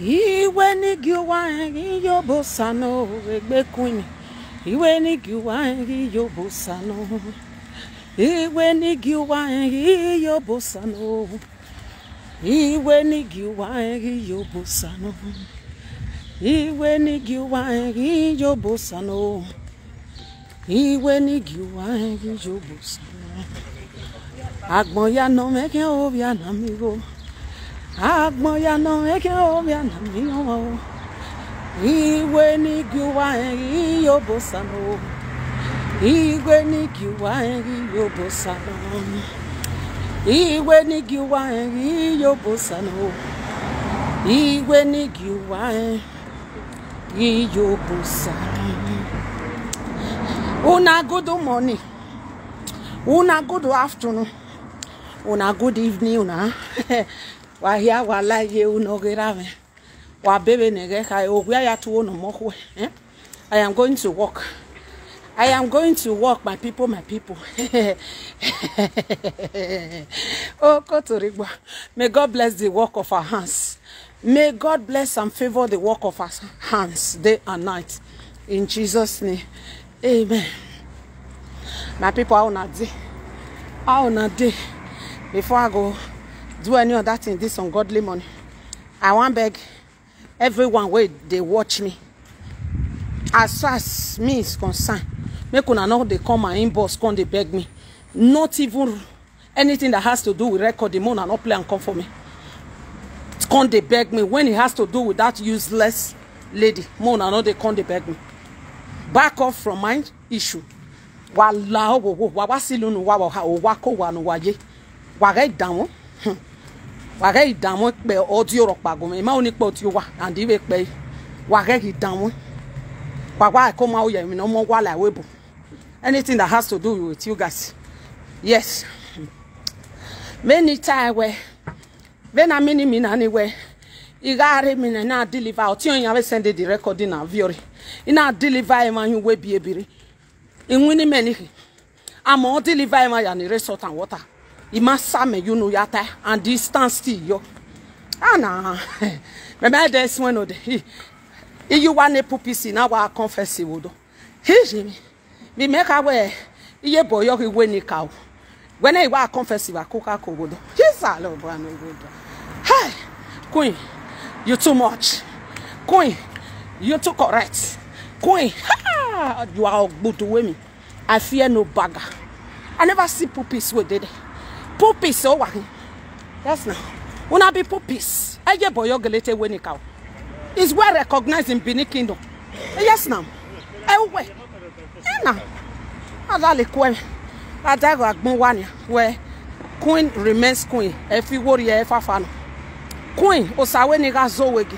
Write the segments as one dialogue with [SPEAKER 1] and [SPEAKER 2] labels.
[SPEAKER 1] iwe n'igi ụwa sano egbe kwini iwe n'igi ụwa anyị yobo sano iwe n'igi ụwa anyị yobo sano iwe n'igi ụwa anyị yobo sano iwe n'igi ụwa anyị yobo sano iwe n'igi ụwa anyị yobo sano agbọn ya nọ mẹkẹ obi anamigo agbọn ya na eke ọbịa na mmiri igwe n'igi ụwa anyị yobosano igwe n'igi ụwa anyị yobosano igwe n'igi ụwa anyị yobosano igwe n'igi ụwa anyị yobosano una good morning. Una good afternoon. Una good evening una. wahia walaye unogerame wabebe negeka ogwia ya tuwo no mokwe eh? i am going to work i am going to work my people my people. Oh kotorigba may god bless the work of our hands. May god bless and favor the work of our hands day and night. In jesus name. Amen. My people how una dey? How una dey? Before i go do any other thing this ungodly morning i wan beg everyone wey dey watch me. As far as me is concerned make una no dey come my inbox come dey beg me. Not even anything that has to do with recording make una no play am come for me. Come dey beg me. When e has to do with that useless lady make una no dey come dey beg me. Back off from my issue. Wà la ọwọwọ wà wá sílùú nù wà wà wà kó wà nù wáyé wage yi dan mo kpɛ ɔdi yɔrɔ kpa gome ma wo wa andi be kpɛ wage yi dan mo wagba ko ma mi na mo wa la we anything that has to do with you guys. Yes. Many time wɛ bena mini mi na ni wɛ igari mi na na deliver ɔti yɛn yɛn send the recording na viori ina deliver yɛ ma yi we biebiri inwini mɛ nihi ama deliver yɛ ma yɛ ni resort and. Ima same you know yata and distance still yo. Ana meme de swen no de iyu wa ne pupisi na wa confess wodo. Hiji mi. Mi make awe iye boyo we ni ka o. When i wa confess wa ko ka ko wodo. Hisa lo bra no wodo. Hi queen you too much. Queen you too correct. Queen ha you are good to me i fear no bagger. I never see puppies wey dey puppies o wa yes na una be puppies. Eye boyo gelete wey ni cow. Is well recognized in benin kingdom. Yes na ewe ena adale kwe. Adago agbon wa ni. Where queen remains queen. Ẹ fi wórí ẹ fáfa nù queen osawe ni ga zowegi.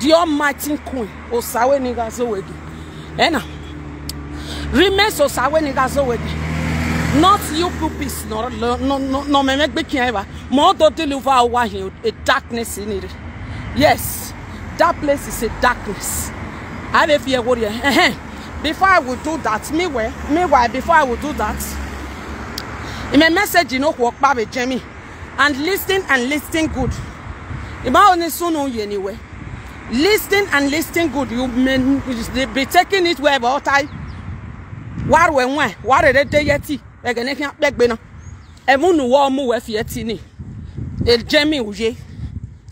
[SPEAKER 1] The almighty queen osawe ni ga zowegi ena remains osawe ni ga zowegi not you puppies no no no no me make kian eba mo to deliver our here a darkness in it yes that place is a darkness i dey fear eh before i will do that meanwhile meanwhile before i will do that in my message you know pa be jemi and listen and listen good ima oni sunu ye anyway listen and listen good you may be taking it where about time waru enwe waru de de yeti ege ne kan pegbe na emu nu wo mu we fi yeti ni. E jemi uye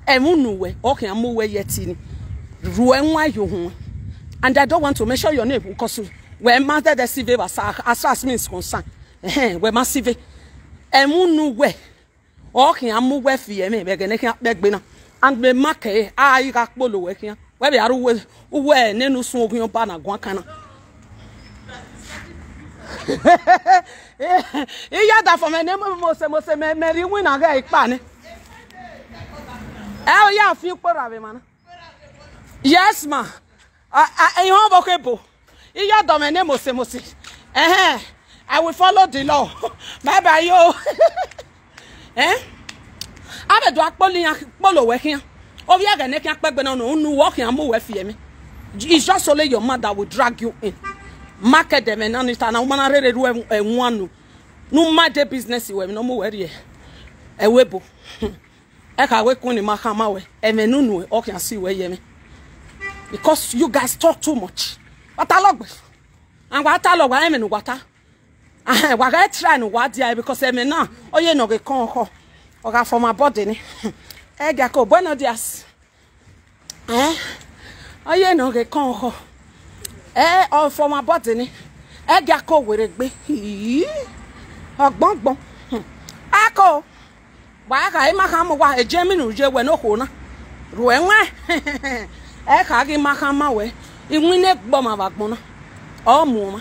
[SPEAKER 1] emu nu we o kan mu we yeti ni. Ru enwa yo hu and i don't want to mention your name because we master the civil as as as me is concerned. Eh we massive emu nu we o kan mu we fi emi ege ne kan pegbe na and me make a yi ka polo we kan we be aru we we nenu sun ogun ba na gwan kana iya da fọ mẹ ní mo ṣe mo ṣe mẹ mẹ rí wíìnà gẹ ipa ni. Ẹ ọ yà fi kpọrọ àbí ma. Na yes ma ẹyin wọn bọ kó ebo iya dọ mẹ ní mo ṣe mo ẹhẹn i will follow the law. Bye bye yo. Ẹ abẹdọ akpọlọ yẹn kpọlọ wẹ kíá obi ẹgẹ ní kí akpẹgbẹ náà nù nù wọ kí amú wẹ fi ẹmi it's just only your mother will drag you in market and none ta na woman rere ru enwanu no ma de business we no mo we e webo e ka kun ni maka ma we. E me nunu e o kan si ye because you guys talk too much. Wata logbe and wata logbe e me nu wata ah wa ga try no wa dia because e na o ye no ge kon ho. O ga for ni. E ga ko buenos dias. Eh? O ye no ge eh for my body ni. E ga ko were gbe. Ọgbọngbọn ako wàá kà í má kà mọ wá ẹjẹ mi nù jẹ wẹ ní ẹ wá ẹ kà kí má kà má wẹ ìwín ní gbọ mà bà gbọn ma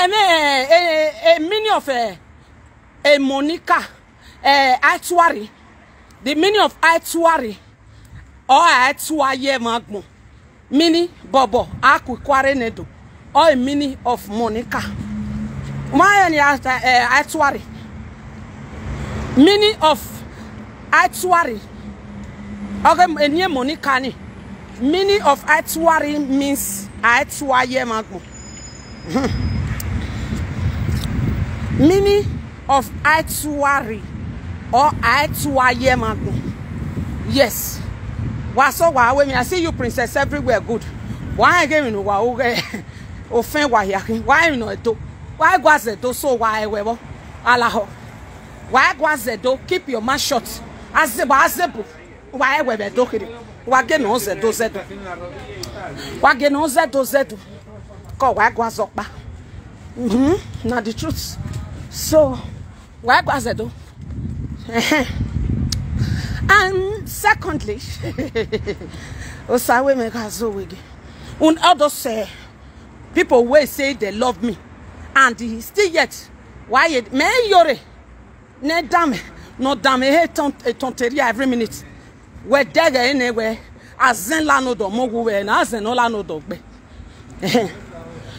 [SPEAKER 1] ẹmí ẹ ẹ of ẹ ẹ monica ẹ atuari the meaning of atuari ọ atuayẹ ma gbọn meaning bọbọ akukwari ne do ọ ẹ meaning of monica. Why ni atuari meaning of atuari okay enie monica ni meaning of atuari means atuaye magbo meaning of atuari or atuaye magbo yes waso wa we me i see you princess everywhere good. Why again no wa o ofin wa yakin why no do why go azedo so why webo alaho why go azedo keep your mouth shut. Azebo azebo why webe do kiri. Wa ge no zedo zedo wa ge no zedo zedo ko why go azokpa mhm na the truth. So why go azedo and secondly osawe me ka so wege un others say people wey say they love me. And still yet why it me yore ne dame no dame he ton tonteria every minute. We dege ene we azen la no do mo we na azen no la no do gbe.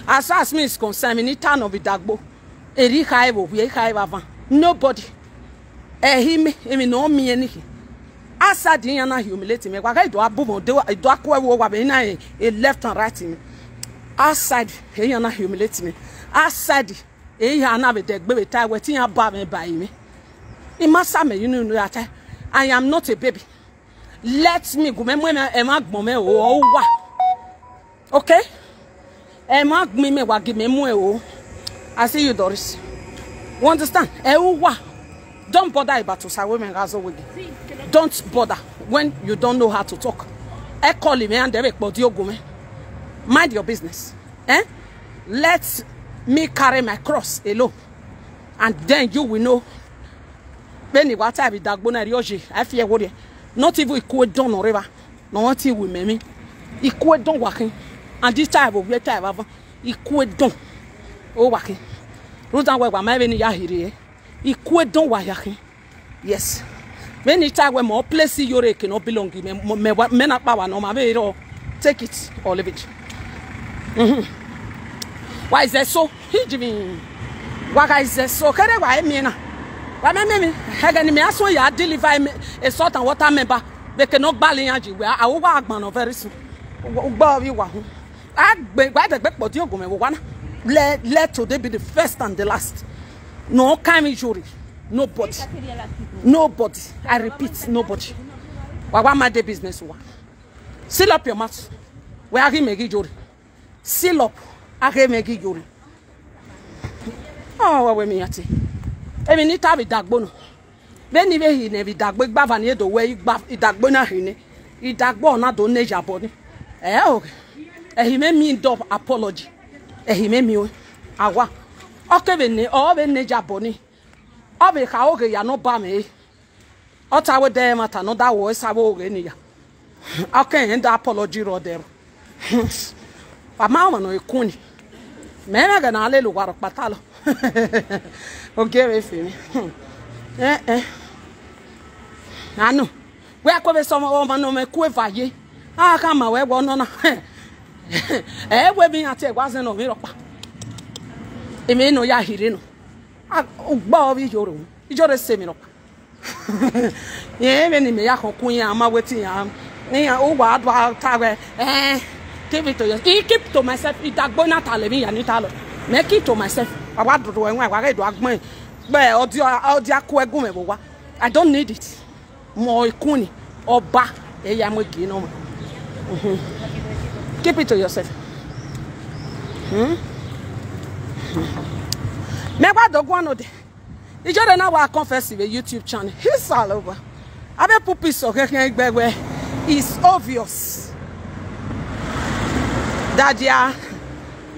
[SPEAKER 1] As far as me is concerned me ni turn of dagbo. Eri kai wo we kai ba van. Nobody. Eh him emi no mi eni asa di yan na humiliate me. Kwa kai do abu mo do akwa wo wa be na e left and right me outside e yan na humiliate me. Asadi eyi ana be de gbe ta we tin ba me ba mi. I ma sa me yinu nu ata i am not a baby. Let me go me mo e ma gbon me o wa okay e ma gbin me wa gi me mu e o. I see you doris. You understand? E wa don't bother about gazo we don't bother when you don't know how to talk. E call me and dey po di ogun me mind your business eh? Let me carry my cross alone and then you will know. Bẹ́ẹ̀ni wàá tàbí dàgbò náà rí ọ̀ṣẹ́ àfi ẹ̀wọ́ rẹ̀. Not even ikú ẹ̀dán nà rẹ́bà nà wọ́n ti wù mẹ́mí. Ikú ẹ̀dán wà and this time òwúrẹ́ a bá fún ikú ẹ̀dán ó wà kí. Rosan wẹ̀ wà má bẹ́ẹ̀ ni wà yà kí yes tí a wẹ̀ mọ́ place rẹ̀ kì náà belong mẹ́nà pa wà náà mà bẹ́ẹ̀ rọ take it or leave it. Mm-hmm. Why is that so? Hijimi. Why is that so? Kere wa emi na. Wa me me me. Hege ni me aso ya deliver me a salt and water member. They cannot gbali yan ji we awo wa agbon no very soon. Gbo bi wa hu. Agbe gba de gbe po ti ogun me wo wa na. Let let today be the first and the last. No coming jury. Nobody. Nobody. I repeat, nobody. Wawa my day business one. Seal up your mouth. Where are you making jury? Seal up. Are you making jury? Oh, where me at? Emi ni tabi dagbono. Beni be hi ne bi dagbo igba vani edo we igba idagbo na hi ne. Idagbo na do ne jabo ni. Eh o. Eh he me me dub apology. Eh he me me agwa. okebene obene jaboni obe ka oge ya no ba me. Otawe de mata no da wo e sawo oge ni ya. Oke nda apology ro de ama ma no e ikuni me na ga na ale lu waro patalo oge we fe mi. Eh eh. Nanu. We akobe so mo ma no me ku evaye aka ma we gwo no na. Eh we bi ati egwaze no mi ro pa. èmi nù ya hìrì nù. Gbọ́ ọ bí yòrò mu ìjọba mi nù. Yẹn ẹ̀mẹ̀ ni mi yà kọ́ kún yẹn àmà wetin yẹn. Yẹn ó wà á dùn àtà rẹ. Ẹ̀ẹ́n keep it to yourself. Keep to myself. Ìdàgbọ́ náà tà lẹ́mí yẹn níta lọ. Mẹ keep to myself. Àwa dùdù ẹ̀wọ̀n àwa rẹ̀ dùn agbọ́n ẹ̀. Ọdí ọdí akó ẹgún mẹ̀ wò wá. I don't need it. Mọ ikún ni. Ọba ẹ̀yà mọ̀ gé náà mọ̀. Keep it to yourself. Hmm? megba dogwano de. Ijode na wa confess youtube channel. He's all over abe pupis okeke gbegbe. Is obvious. That they are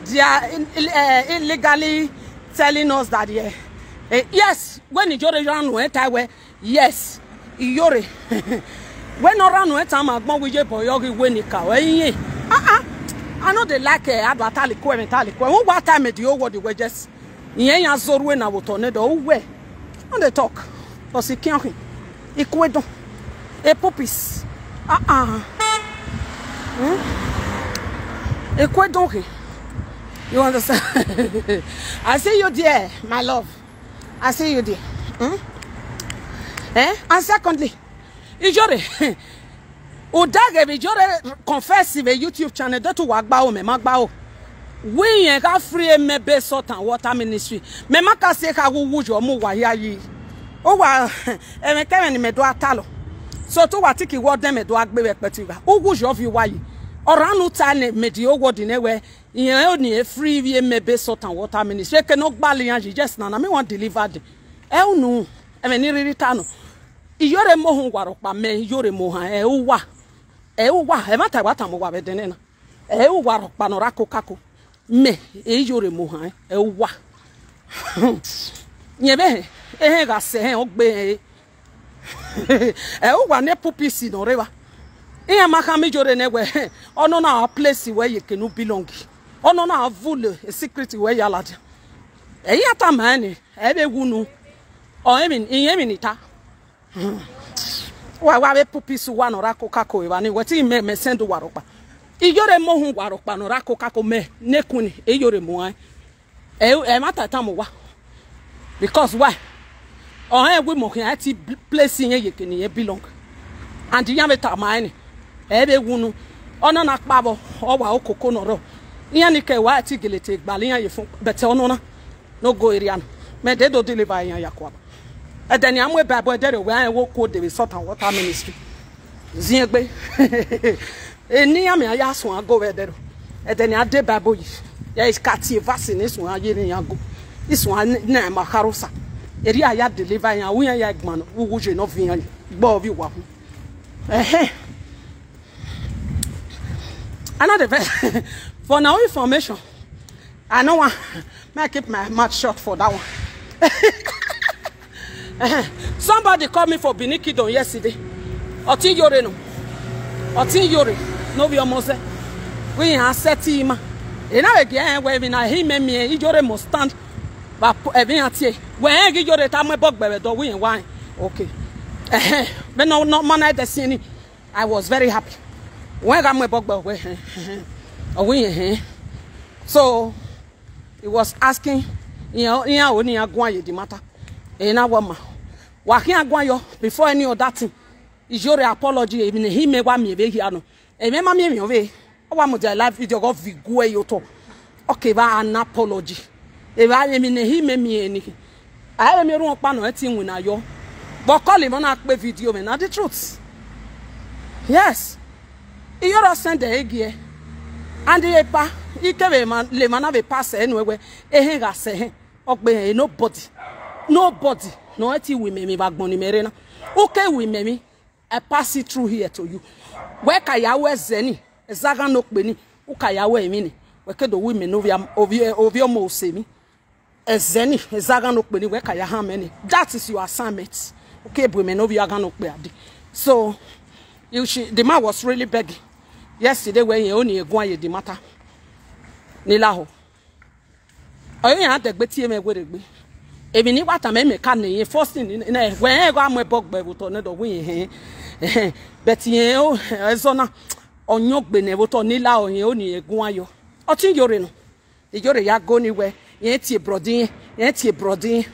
[SPEAKER 1] they are in, uh, illegally telling us that yeah. Uh, yes when ijore ranu eta we yes iyore when oranu eta magbon wije boyogi we ni ka we yin ah ah i no dey like adu ataliko ẹ̀ mẹ́taliko ẹ̀ wọ́n wá time di owó di wẹ̀ jẹ́sí ìyẹn yẹn azọrọ na wòtọ́ ní dọ̀ ó wẹ̀ wọ́n dey talk? Ọ̀sì kíọ̀kì ikú ẹ̀dùn ah ikú ẹ̀dùn kì you understand? I see you there my love. I see you there. Hmm? eh? and secondly ijore udage ijore confess ibe youtube channel dẹ́tù wàá gbá o mẹ́ma gbá o wiyen ka free emebe salt and water ministry. Mẹ́ma ka se ka wuwu jọ mu wà ya yìí ó wà ẹ̀mẹ̀kẹ́rẹ̀ ni mẹ́dọ́ ata lọ so tó wà tí kì í wọ́ dẹ́ mẹ́dọ́ agbé rẹ̀ pẹ̀tù rà ugu jọ fi yìí ọ̀rọ̀ àánú ta ni mẹ́dì owó dì ní wẹ̀ ìyẹn ò ní free emebe salt and water ministry. Eke no gbali yan yìí just nana mi wan deliver de ẹ ò nù ẹ̀mẹ̀ ní rírí tánu ìyọ̀rẹ̀ mọ̀hún wàrọ̀ pa mẹ́ ìyọ̀rẹ̀ mọ̀hún ẹ̀ ó wà ewa emata gbata mo wa be denena ewa ro panora kokako me e yore mo han ewa nyebe ehe ga se he ogbe ewa ne pupisi no rewa ihe maka mejore na-egwe ọnụ na plesi wee yekenu bilong ọnụ na vul sekriti wee ya lada eyata mani ebe gwunu ihe minita wa wa be pupisi wa no ra coca cola wa ni weti me me send wa ropa iyore mo hun gwaro pano rako kako me nekuni eyore mo ai. E e mata ta mo wa. Because why? Oh eh we mo kan ti place yen ye kini ye belong. And yan be ta mai ni. E be wunu. Ona na pabo o wa okoko no ro. Yan ni ke wa ti gelete gbali yan ye fun bete ono na. No go area no. Me de do deliver yan yakwa e de ni amwe bible e de we an wo ko de sort and water ministry zin gbe eni ame aya sun ago wedero ede ni ade babo yi ya iskati vasi ni sun aye ni ago isun na ma karusa eri aya deliver yan wuyan ya igman wuwu je no fi yan gbo bi wa hu eh another verse for now information. I know one. May i keep my mouth shut for that one somebody called me for binikidon yesterday. Oti yore no oti yore no be almost we ha seti ma na we ge we bi na hi me me ijore mo stand. Ba e bi atie we e gi jore ta me bogbe do we wan okay eh me no no man I see ni. I was very happy. Ga me bogbe we oh we eh so he was asking ni agun aye di mata? e Eh, na wama wakin agwa yo before any other thing. Is your apology even he me wa me be here no e eh, me ma me me we. Wa mo dey live video go vigwe yo to. Okay ba an apology. E ba me me he me ni. I me run pa no e tin win ayo but call him na pe video me na the truth. Yes. E yoro send the egie and the epa ike le mana be pass e, anywhere ehe ga se ogbe nobody. Nobody. No e ti wi me mi ba gbon ni ke wi me mi i pass it through here to you. Wee ka ya wee zeni ezaga no kpeni. Uka ya wee mini weke do women ovi ovi ovi omo osemi ezeni ezaga no kpeni. Wee ka ya ha meni that is your assignment. Okay bu men ovi aga no kpe adi. So you should, the man was really begging. Yesterday he only egun aye the matter ni laho. Oyo yan degbe tie me gwere gbe èmi ní wàtà mẹ́mẹ́ ká nìyẹn first thing ní ẹ̀ wẹ́n ẹ̀ wá mú ẹ bọ́ gbẹ̀wò tọ̀ ní dọ̀wọ́ yẹn hẹ́n. Bẹ̀tì yẹn ó ẹ̀zọ́ náà ọ̀nyọ́ gbẹ̀nẹ̀ wò tọ̀ nílà ọ̀yẹn ó nìyẹn gún ayọ̀. Ọtí yòrè nù. Ìyòrè ya gó ni wẹ́. Yẹn tiẹ̀ brọ̀dí yẹn yẹn tiẹ̀ brọ̀dí yẹn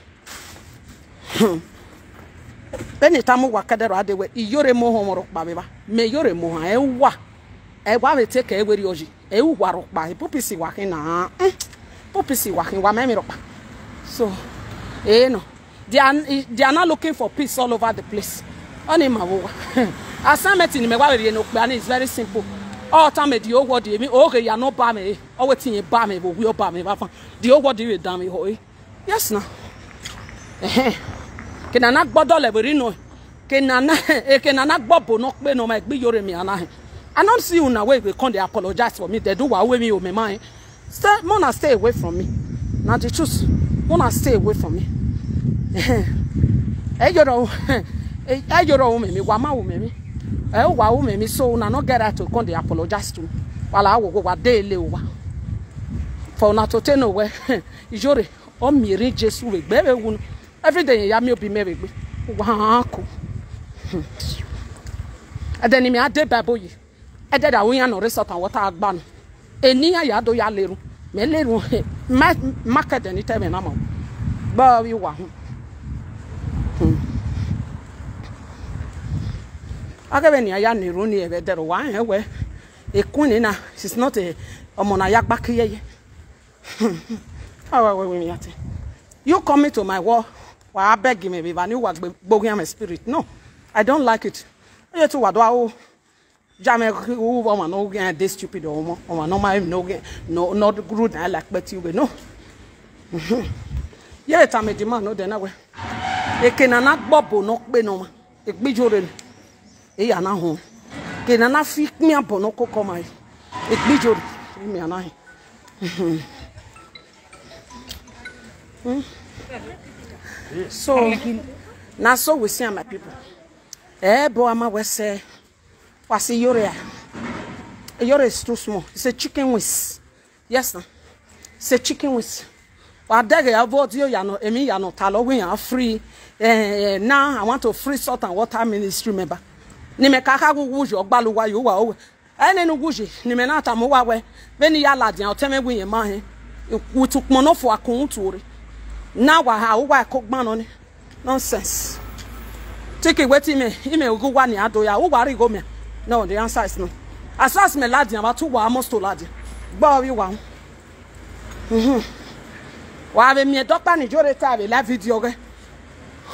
[SPEAKER 1] bẹ́ẹ̀ni tá a mú wà kẹ́dẹ̀rọ̀ adé wẹ́ ìyòrè mú hàn rọ̀ pa bíbá mẹ ìyòrè mú hàn ẹ̀ wà. Ẹ̀ wà bẹ̀ tẹ́ kẹ́ ẹ̀ wẹ́rẹ́ ọ̀jì. Ẹ̀ wà rọ̀ pa. Ẹ̀ pọ́pìsì wà kí nà án. Pọ́pìsì wà kí wà mẹ́mi rọ̀ pa. So Eh, you know, they are, they are not looking for peace all over the place. Only my work. Assignment in Mewari and Okbani is very simple. All time the old word, the old you are not bammy, eh. always in a bammy, but we are bammy. The old word, you damn it. Yes, now. Can I not bother Leverino? Can I not bobble not be no make be your me and I? I don't see you now. Wait, they apologize for me. They do what way me my mind. Eh. Stay, Mona, stay away from me. na the truth una stay away from me. Ejoro ejoro umemi wa ma umemi e wa umemi so una no get out to come dey apologize to wala awogo wa deele wa for una to tell no we ijore o miri jesu we gbe we wun. Everyday ya mi obi mere gbe wa ko adeni eh, mi ade bible yi ede da wo yan no resort and water agba eh, no eniyan ya do ya lerun mɛ lɛ ro ma ma ni tɛ na ma baa bi wa ho aka bɛ nia ya ne ro ni ɛbɛ dɛ ro wa hɛ wɛ ekun ni na she's not a ɔmɔ na ya gbake yɛ yɛ awa wɛ wɛ mi ati you come to my wall wa abeg me bi ba ni wa gbogbo yam spirit. No i don't like it. O yɛ wa do awo. Jame wo ọmọ no get this stupid ọmọ ọmọ no my no get no not rude i like but you no ye ta me di man no de na we ekena na gbobo no pe no ma. Egbijore ni eya na ho ke na na fi mi abo no koko mai egbijoro mi ana he so na so we see my people. Eh bo ama we say wasi yore a yore is too small. It's a chicken wings. Yes na. It's a chicken wings. Wa dege ya vote yo ya no emi ya no ta lo we ya free. Eh now i want to free salt and water ministry member. Nime kaka gugu jo gbalu wa yo wa o ene nu guji nime na ta mo wa we. Be ni ya ladian o teme gun yen ma he. Wutu pon no fo akun tuore na wa ha wa ko gban no ni. Nonsense. Take wetin me ime ogu wa ni ado ya o wa ri go me no the answer is no. As far as me ladian ba tu wa almost to ladian gba wi wa mhm. Wa be mi dokpa ni jore ta be la video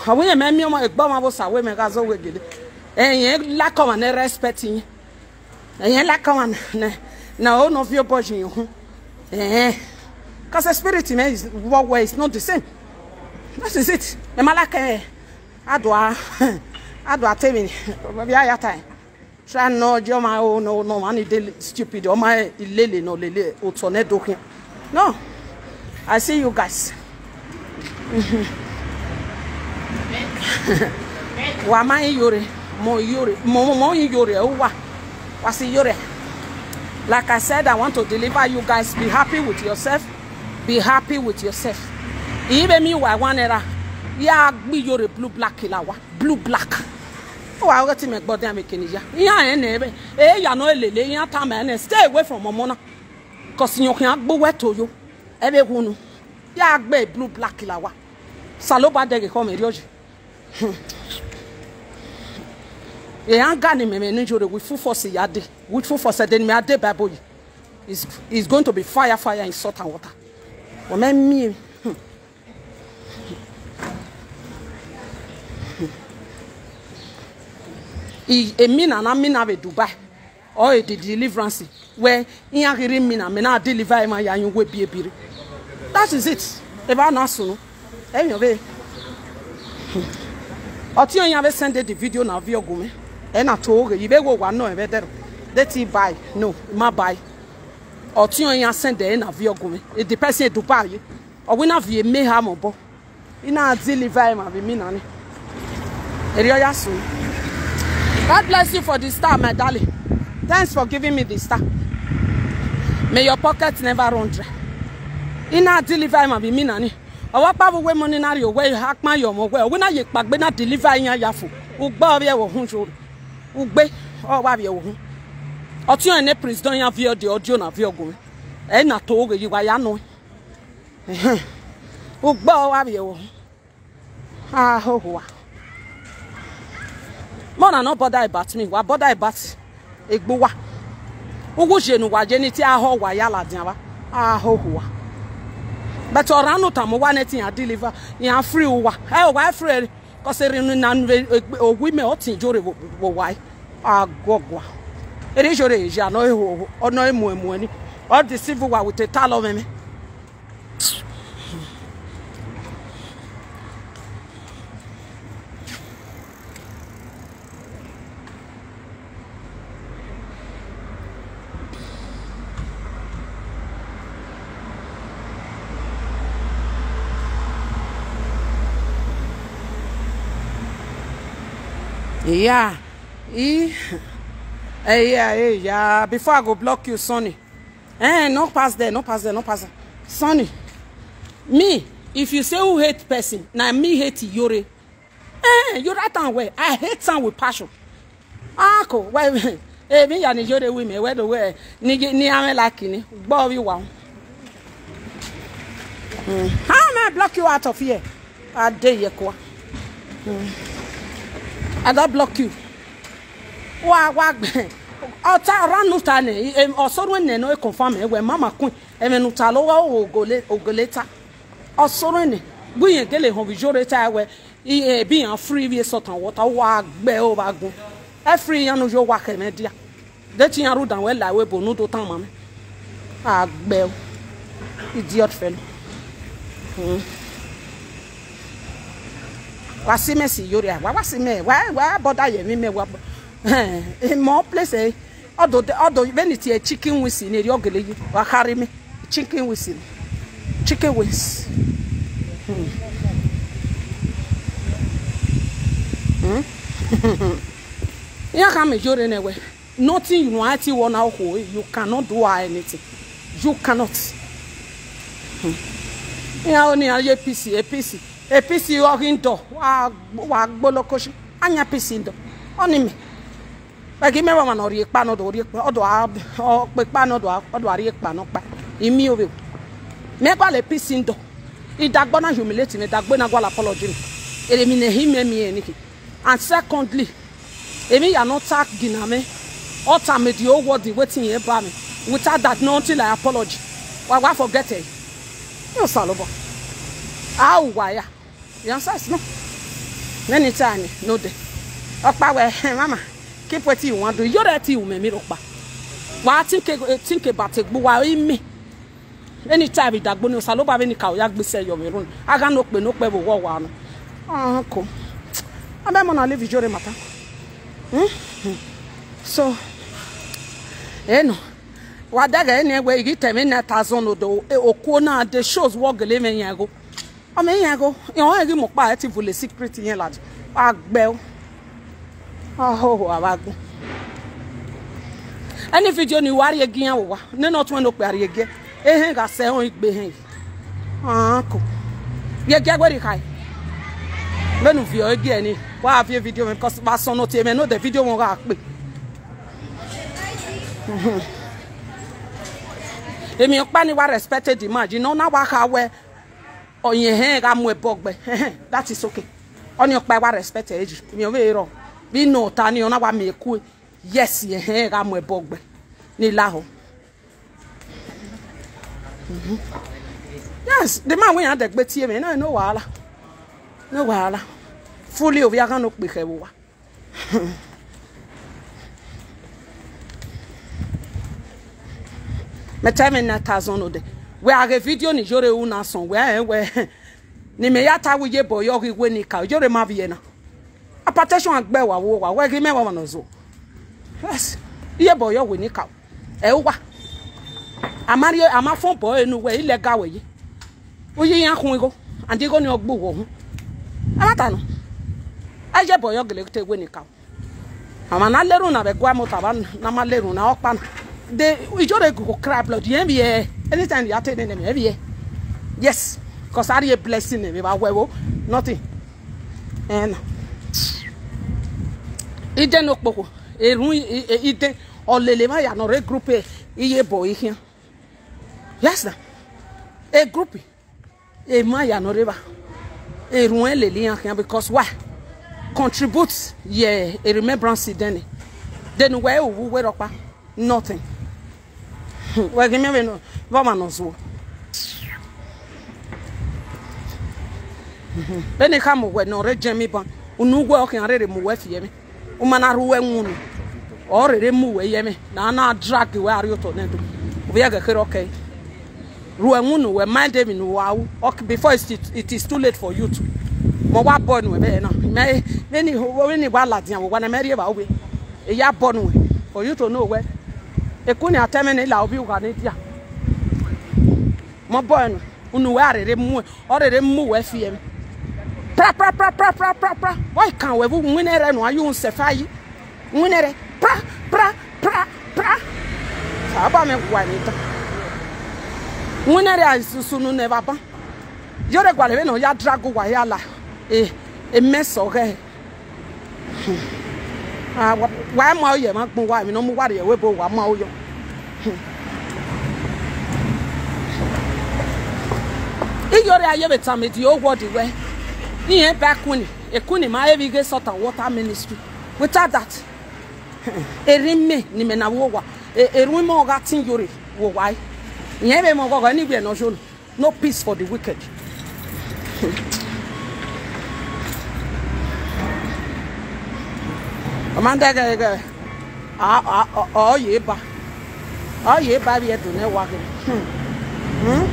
[SPEAKER 1] àwọn yẹn mẹ́mí ọmọ ẹ̀gbọ́n ọmọ bó sàwé mi ká sọ wégele ẹ̀yìn lákọ̀wà ní respect yín ẹ̀yìn lákọ̀wà na ó nọ fi bọ̀ jìyàn hún ẹ̀hẹ́n. Kọ́sẹ̀ spirit mi work well is not the same. That is it. Ẹ̀ má lákẹ́ ẹ̀ adùá tèmi bí a yàtà ẹ̀ ọ̀nà ọ̀nà ọmọ ní dé stupid ọmọ ẹ̀ ìlélẹ̀ náà lélẹ̀ òtọ̀ ní dókìn no I see you guys. wa ma yin yore mo yore mo mo yin yore o wa wa si yore like i said i want to deliver you guys be happy with yourself be happy with yourself. Ibe mi wa one era ya gbi yore blue black la wa blue black wa o ti me gbodun am kini ya ya en ebe e ya no elele ya ta me na stay away from omo na cause yan kan agbo weto yo ebe hunu ya gbe blue black la wa. Saloba dege ko me ri oji èèyàn gà ní mẹ̀mẹ̀ níjòrè with full force ìyá dé with full force ẹ̀dẹ̀ ni mi adé bible is is going to be fire fire in salt and water. Wọ́n mẹ́ mí emina na mmina be dubai. Or a deliverance where nyahiri mmina me na deliver ma ya nyugwe bi ebiri that is it. Ebe na-asụ no enyo be. Ọtí onye abe send the video na vi ogume ẹ e na to oge ibe gwo gwa no ebe dero deti buy. No ma buy. Ọtí onye send ẹ e na e vi ogume the person dubai. Ọwụna vi eme ha ma ọ bụ ị na-adiliva ma bi mi ni. Eri ọya sụrụ God bless you for the star, my darling. Thanks for giving me the star. May your pockets never run dry. Ina deliver ma bi minani. Owa pa wo mo ni nari owe ha pa yo mo we. Owe na ye pagbe na deliver yan yafo. Ugba obi e wo hun so. Ugbe o wa bi e wo hun. Otun ene prince don yan vi audio audio na vi ogun. E na to oge yi wa ya no. Ugba o wa bi e wo. Ah oh, ho ho. mona no bother about me. Wa bother about egbo wa. Jenu wa jeni ti aho wa yala din wa. Aho wa. But ora no wa neti ya deliver ya free wa. E wa free ko se rinu na e, e, ogwi me otin jore wo wa e. agogwa ere jore ja no ho ono emu emu ni. All the civil war with a talon me. Yeah. E, eh, yeah, eh, yeah. Before I go block you, Sonny. Eh, no pass there, no pass there, no pass there. Sonny, me, if you say who hate person, now me hate Yore. Eh, you right and way. I hate someone with passion. Ah, cool. Why? Eh, me ya ni Yore. Where the way? Ni ni ame like ni. Bow you wow. Mm. How am I block you out of here? I dare you, kwa. I don't block you. Wa wa ọta ranu ta ne ọsọrọ ne no confirm e we mama kun me nu ta lo wa ogole ogoleta ọsọrọ ne buyin gele hon bi jore ta bi yan free bi sotan water wa gbe o ba gun e free yan no yo wa ke me dia de ti yan ru dan we la we bonu do tan mama a gbe o. Idiot fellow. Hmm. Wa si yori wa wa si me. Wa wa boda ye mi me wa eh? Mo place odo odo when it a chicken wings ni ri ogele yi wa carry me. Chicken wings chicken wings hmm. hmm? ya ka me yori na we nothing you know ati one now you cannot do anything. You cannot. Hmm. ya oni aye pc apc apc ndọ wa gbolokoshi anya pc ndọ ọnị me pẹ̀gí mẹ́wàá wọn ọ̀rẹ́ ipa náà ọ̀rẹ́ ipa ọ̀dọ̀ ọ̀pẹ̀ ipa náà ọ̀dọ̀ ipa náà pa ìmí òwe mẹ́gbà lè pc ndọ ìdàgbọ́ náà humiliate mi ìdàgbọ́ náà gbọ́dọ̀ apology. Mi èrè nà ehim mi yẹn nìkì and secondly èmi yà náà tag gina mi mi di ẹ̀ Many time, no day. Okpa we, mama. Keep what you want to do. You're that you may. Why think think about it? But why me? Any time with that, but no saloba any cow. Yak be say your own. I can not be no pebble war one. Ah, cool. I'm gonna leave you during matter. So, eh no. Wadaga anyway, you tell me that as on the Okona, the shows walk a living yago. Me yan go yan igi mo pa ti vule secret yen lad agbe o. Aho abagun any video ni wari egi yan wa ne not when o pe ari ege ehin ga se on igbe hin ah ko ye ge gweri kai lenu fi o ege ni. Wa fi video me because ba son no ti me no the video won ga pe èmi pa ni wa respected man jìnnà náà wà ká wẹ hẹn ká mú ẹ bọ gbẹ that is okay ọni ọpa wa respected èjì èmi ò wéèrọ bí nù ọta ni ọ̀nà wa mi kú. Yes ká mú ẹ bọ gbẹ ní ìlàhọ. yes the man wey yàn dẹ̀ gbé tiẹ̀ mi náà ní wàhálà ní wàhálà fúlẹ̀ òbí akánú pè kẹ́ wò wá. meteme na tazon ode we age video ni jore una son we eh we ni me yata we ye boyo ri we ni ka. Jore ma vie na. Apateshon agbe wa wo wa. We gi me wa no zo. Yes. Ye boyo we ni ka. E wa. Amari ama fon boy enu we ile ga we yi o ye yan kun go andi go ni ogbo wo hun. Amata no e ye boyo gele te we ni ka. Ama na leru na be gwa mo taba na ma leru na na. They ijore go cry blood. Yẹn bi yẹ anytime yà tẹ ne nẹmẹ bi yẹ yes cause ari ye blessing ba wẹ wo nothing ẹn ide no kpoko erun ide ọlẹlẹ ma yà nọrọ e group iye bọ ihian yes na e group e ma yà nọrọ ba erun ẹlẹlẹ yan hian because why contribute yẹ a remembrance dẹni dẹnu wẹ owu wẹ rọpa nothing wagi mebe no vama no zo bene ka mo we no re jemi ban unu gwe okin rere mu we fie mi umana ruwe ngunu o rere mu we yemi na na drag we ari oto ne do we ga kere okay ruwe ngunu we mind them in wow okay before it, it is too late for you to. Mo wa born we be na me me ni we ni wa ladian wo na meri ba we ya born we for you to know we e ku ni la obi wa ni dia. Mo born unu we arere mu o rere mu we fie mi pra pra pra pra pra pra pra. Why kan we bu nwinere no ayu nse fayi nwinere pra pra pra pra. Sa ba me wa ni ta. Nwinere asusu nu ne baba yore gwale be no ya drago wa ya la. E e meso ha wàá mọ oyè má gbọ́n wá mi ní mo e, wá rèé wébò wàá mọ oyè. iyori ayebetami di old world wẹ ihe be kuni ekuni ma ebighị sọta water ministry. Without that erime nime na wowa erime ọga tinyori wowa ihe ebe m ọgọgọ n'igwe nọjọnụ no peace for the wicked. amanda ga ga a a o ye ba. O ye ba bi edu ne wa ge hmm.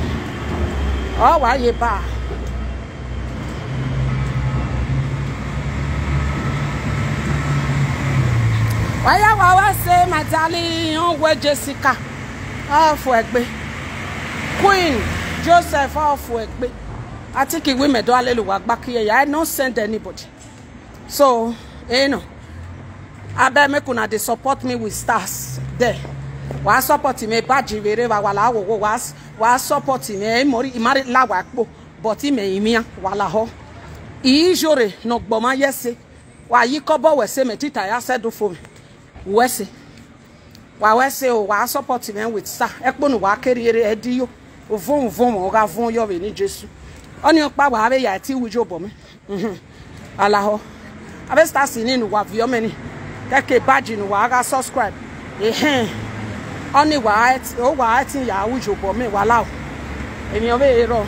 [SPEAKER 1] O wa ye ba. Wáyà wá wá ṣe màtálí ọ̀wẹ́ jessica ọ̀fọ̀ ẹ̀gbẹ́. Queen joseph ọ̀fọ̀ ẹ̀gbẹ́. Àti kìwé mẹ̀dọ́ alẹ́lùwà gbákìyẹ i no send anybody. So you know abeg make una dey support me with stars there. Wàá support me bájì wèrè wa wàlá àwòwò wàá support me eh, ìmọ̀rí ìmárì làwà àpò bọ̀tí mẹ̀yìmíà wàlá họ ìyíjòrè nọ̀gbọ̀má yẹ́sẹ̀ wàá yí kọ́bọ̀ wẹ̀sẹ̀ mẹ̀títà yà sẹ́dù fòmù wẹ̀sẹ̀ wàá wẹ̀sẹ̀ o wàá support me with star. Ẹ̀kpọ́nù wàá kéré ẹ̀dí yó. Òfóun fóun ọ̀gá fún yọ̀wé ní jésù. Ọ̀nì ọ̀pá wàá bẹ̀ yà ẹ̀tí wùjọ́ bọ̀ mi mhm. àlàhọ́ abẹ́ stars nínú wà fìyọ́mẹ́ni eke badgin wàá ra subscribe. Ehin ọ́nì wàá ó wàá tí ìyá àwùjọ pọ̀ mí wà láò ènìyàn bẹ́ẹ̀ rọ.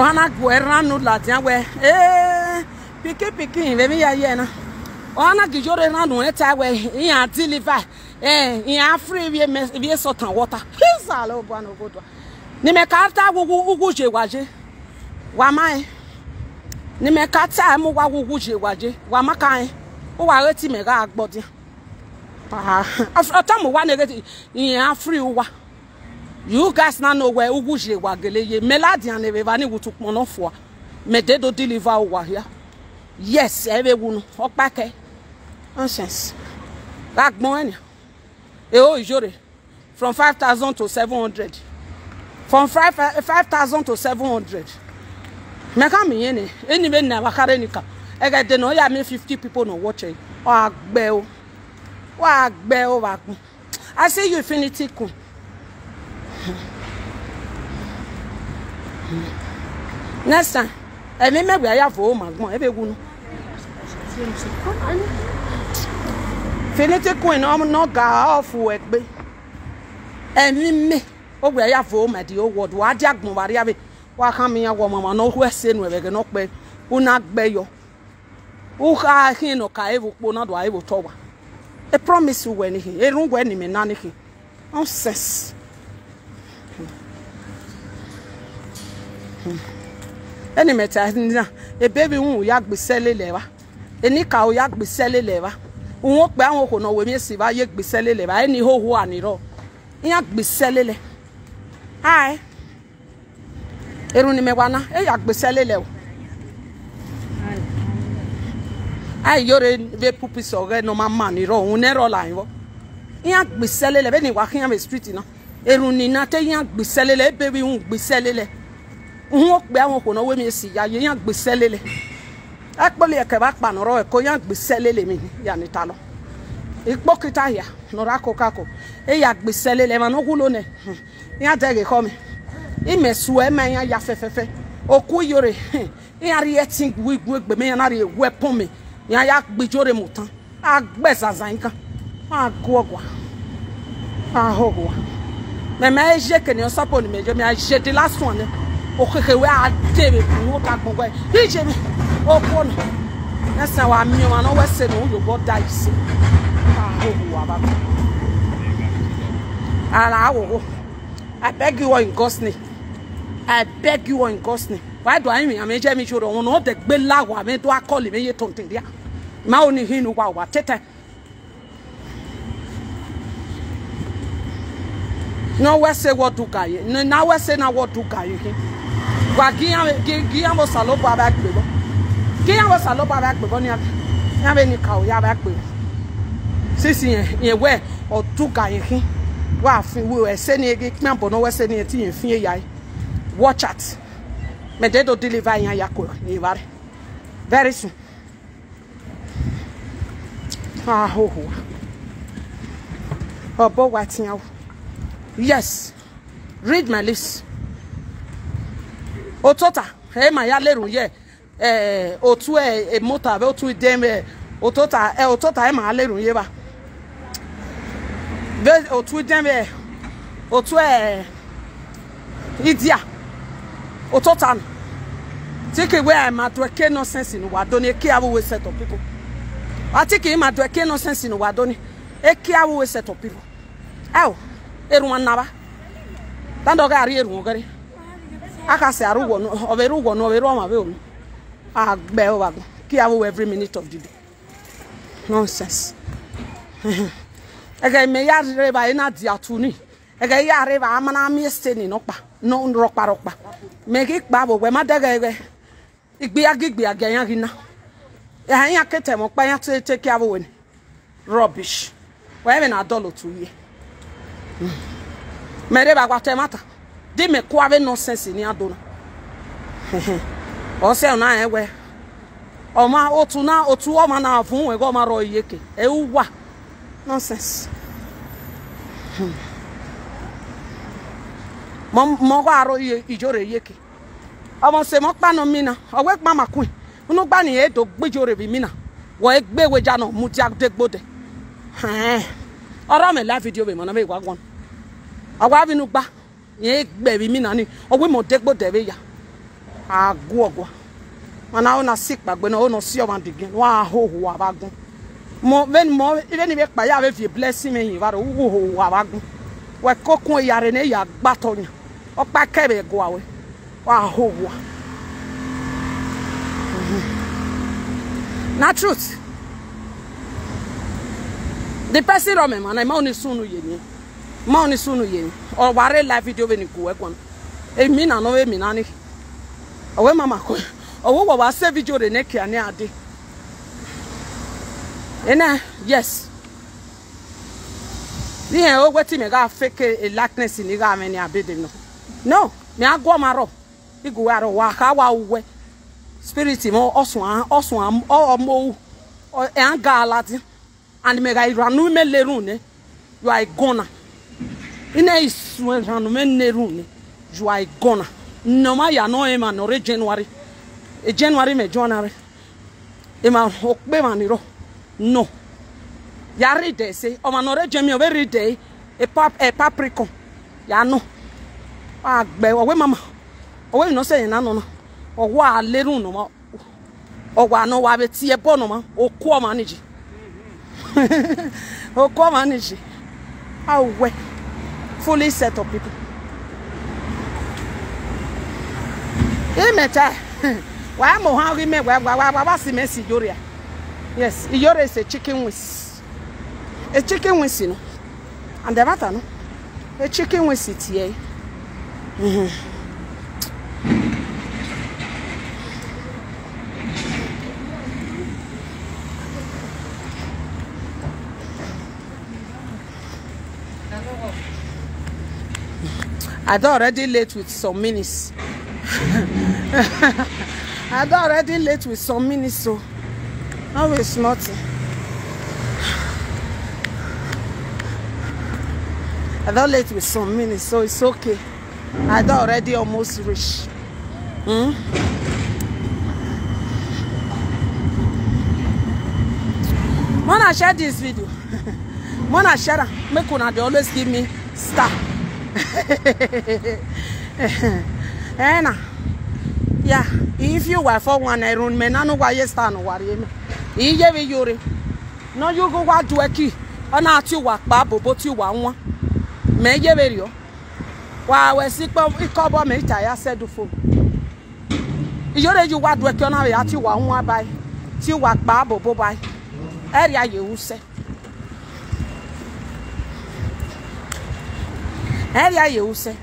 [SPEAKER 1] wana gbọ́ ẹran nu làtìyàn wẹ̀ ee pikin pikin rẹ̀ mi yà yẹ̀ náà wana gijoro ẹran nu ẹ̀ ta wẹ̀. Ìyàn àti lifa ìyàn afiri bíi sọ̀tàn wọ́ta hísà ló bọ́ àná ògbódò ní mẹ́ka tá gbogbo ugwu ṣe wájé wàá nimekata mu wa wuwu je waje. Wa maka yin. O wa reti me ga agbodin pa ah, after mu wa ne reti. Yin afri wa. You guys na know where ugu je wa gele ye meladi an eva ni wutu pon ofo me de do deliver wa here yes ebe wunu opake nonsense. Agbon eni e o ijore. From 5000 to 700 from 5000 to 700 mɛka mi yɛn ni ɛni bɛ na wakare ni ka. Ɛgɛ de na ɔyɛ mi fifty people na wɔtsɛ e. wa gbɛ o. Wa gbɛ o wa kun i see you infinity kun. next time ɛmi mɛgbɛ ayafo o ma gbɔn ebe wunu finiti kun na n'ɔga ɔfu ɛgbɛ ɛmi mɛ ogbɛ ayafo o ma di o wɔdu adi agbɔn wari abe rí abẹ́ wà ká mi yà wọ̀ mọ̀mọ́ náà ó ẹsẹ̀ nù ẹ̀bẹ̀gẹ̀ náà pẹ́ ó nà gbẹ́ yọ ó ká hin nù ká ewu kpó náà dùn ewu tọ́ wa. Ẹ promise wẹ̀ ni hin erun wẹ̀ ni mi nà ni hin nonsense. ẹni mẹta nina ebebi ń ya gbèsè lélẹ̀ wa. Ẹni ka o ya gbèsè lélẹ̀ wa òun pẹ àwọn kò náà wèmí èsì bá yé gbèsè lélẹ̀ wa ẹni hóhó àníró ìyá gbèsè lélẹ̀ ayi irun nimekwana eyi agbeselele o. Ayi yore ve pupi sɔgɛ nɔma ma ni rɔ òun nɛrɔ la yin wɔ iya gbeselele bɛ ni wa kiyan bɛ street na irun nina te iya gbeselele ebe bi hun gbeselele hun o kpe awon kona owe mi esi ya ye iya gbeselele akpɔli ɛkɛ ba kpa nɔrɔ ɛkɔ iya gbeselele mi yanni ta lɔ ikpɔkita ya nɔrɔ akɔ kakɔ eya gbeselele ma n'ogulo nɛ iya tɛ ge kɔ mi. imesu emenya ya fefefe. Oku yore ihari etin wigu egbe me na re weapon me ya ya gbijore mutan agbezazan nkan agogwa ahogwa me me je ke ni osapo ni meje me je de last one. Okeke we a tebe ku wo ka gbogbo e je mi opo no nesa wa mi o ma no we se no yo bo dai se ahogwa baba. Ala ahogwa I beg you all in God's name. I beg you all in God's name. Why do I mean? I mean, Jamie should on all the bella wa me do I call him ye tontin dia. Ma oni hinu wa wa tete. No we say what do guy. No now we say now what do guy you. Wa giyan mo salo ba ba gbe bo. Giyan mo salo ba ba gbe bo ni abi. Ya be ni ka o ya ba gbe. Sisi guy yin. waafin wo ɛsɛ ne ege kpɛn bɔnɔ wɛsɛ ne ti yɛn fi watch out. Mɛ de do deliver yɛn yakɔ yewari very soon. Oh. Ahoho ɔbɔ watiawo yes. Read my lips. Otota ɛ ma ya lero yɛ ɛɛ otu ɛ mota bɛ otu den bɛ otota ɛ otota ɛ ma ya lero ba. otu deme otu idia ototan tiki wey ma do eke nonsense n'ụwa doni eke awuwe set of people atiki ma do eke nonsense n'ụwa doni eke awuwe set of people ewu eru nwanaba tando ga ari eru ogere aka si arụ ụgwọ obere ụgwọ na obere ọma be onu agbe ụwa gị awuwe every minute of the day. Nonsense. ege me ya re ba ina di atuni ege ya re ba amana mi este ni no pa no ro pa ro pa me ki pa bo we ma de ge igbe agigbe ageyan gina ya yan kete mo pa yan te te ki we ni. Rubbish. We be na dolo tu ye. Mere ba kwa temata di me kwa ve nonsense ni adona o se na ewe. O ma otu na otu o ma na fun we go ma ro yeke e wa. nonsense mo wa aro ijore yeke ọmọ se mo kpanu mina ọwẹ kpa ma kun unu gbani edo gbijore bi mina wọ egbe weja na mu ti adegbo de ọrọ mi la fidio bi mọ na mi wa gbọn ọwọ abinu gba yẹn egbe bi mina ni. Ọwẹ mo degbo de bi ya agu ọgwa mana ọ si kpagbe na ọ na si ọma digin wa ahohu wa ba gun. mɔ bɛni mɔ bɛni bɛ blessing mi yin bari wo ho wa ba gun wa ko kun yare ne ya gbatɔ nya ɔkpa go awɛ wa ho truth. The person rɔ mɛ ma na ma ni sunu yɛ ni ma ni sunu yɛ ni ɔware live video bɛ ni ko wɛ kɔnɔ emi na no emi na ni. Ɔwɛ mama kɔ ɔwɔ wɔ wa video de ne kia ne. Ena yes. Ni e o gweti me ga fake a likeness ni ga me ni abede no. No me agwo maro igu wa ro wa ka wa uwe. Spirit mo osun osun an o e an ga alati and me ga iranu me lerun ne. You are a goner. Ina isu iranu me lerun ne. You are a goner. No ma ya no e ma no re january. E january me january. E ma o pe ma ni ro. No. Ya ride se. O manore jemi o ride e pap e paprika. Ya no. Agbe owe mama. Owe no se na no no. Owo a lerun no ma. Owa no wa be ti e bo ma. Oku o manage. Oku o manage. Awe. Fully set of people. Imecha. Wa mo ha ri me wa wa wa si me si joria. Yes iyore is a chicken wings a chicken wings no? And the matter no? A chicken wings tie mhm I don already late with some minutes. I already late with some minutes, so no waste nothing. I don late with some minutes, so it's okay. I don already almost reach. Hmm? When I share this video, when I share am, make una dey always give me star. ena ya if you were for one erun me nanu wa ye sta no wari me iye bi yore no yugo wa du eki. Ona ati wa pa bobo ti wa won me ye be ri o wa we si pe ikobo me ta ya sedu fo iyore ju wa du eki ona ya ti wa won bai ti wa pa bobo bai eri aye use eri aye use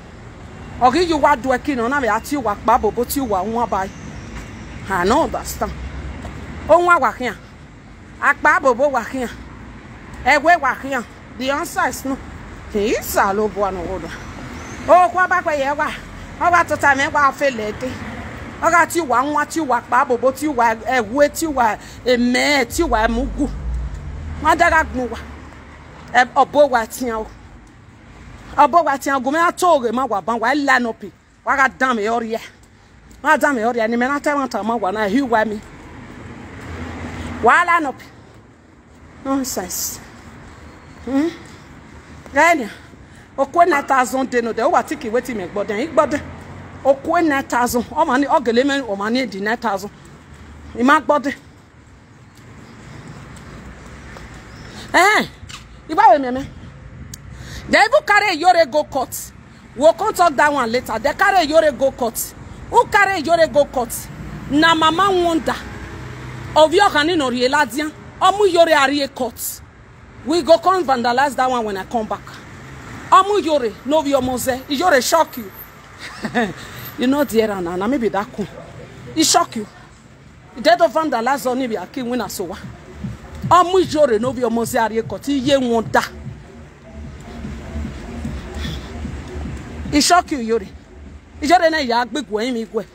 [SPEAKER 1] ogi ju wa du eki no na ya ti wa pa bobo ti wa won bai i. No understand ohun awakian apa bobo wakian egwe wakian the answer is no. Isa lo bo anu wodo. O kwa ba pe ye wa o wa to ta me wa fe le de o ga ti wa nwa ti wa pa bobo ti wa ewe ti wa eme ti wa mugu. Ma daga gun wa. E obo wa tian o. Obo wa tian go me atore ma wa ban wa la no pi. Wa ga ori e wa dan me ori e ni me na ta ma ta ma wa na hi wa mi. wàhálà nọpị nọnsens gani okwe na tazụ dị n'ụdị ụwa tiki weti me gbọdọ ịgbọdọ okwe na tazụ ọmani ọ ga-eleme ọmani dị na tazụ ịma gbọdọ ee ịgbanwe mmemme they even carry eyore go court. We we'll come talk that one later. They carry eyore go court. Who carry eyore go court? Na mama wonder. Of your kanin or yeladian omu yore arie court we go come vandalize that one when i come back. Omu yore no be omoze yore shock you? You know era now na maybe that cool. E shock you. Dead of vandalize on be akin win asowa omu yore no be omoze arie court iye won da. E shock you yore yore na ya yin mi gwe.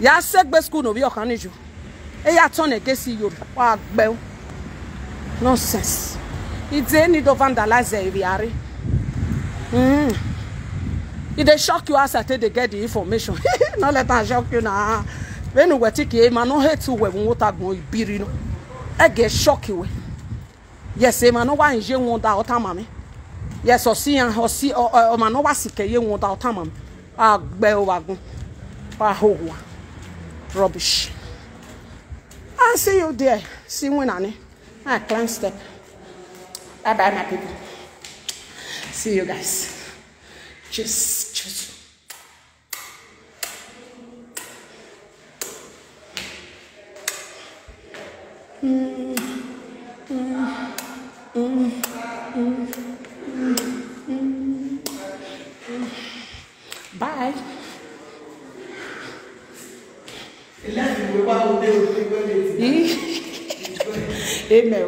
[SPEAKER 1] Ya segbe school no be okan niju e ya turn against yore wa gbe nonsense. Ìdè need of vandalize mm. e dey shock you as i take dey get the information. No let am shock you na. When we take e ma no hate we wọn ta gbọn ibiri no. Ẹ gẹ shock we yes e ma no wa nje wọn da ọta mami. Yes ọsi yan ọsi ọma no wa sika ye wọn da ọta mami. Agbẹ wagun ahowa rubbish i see you there see winani i climb step. Bye bye, my people. See you guys. Cheers. Cheers. Bye. ilé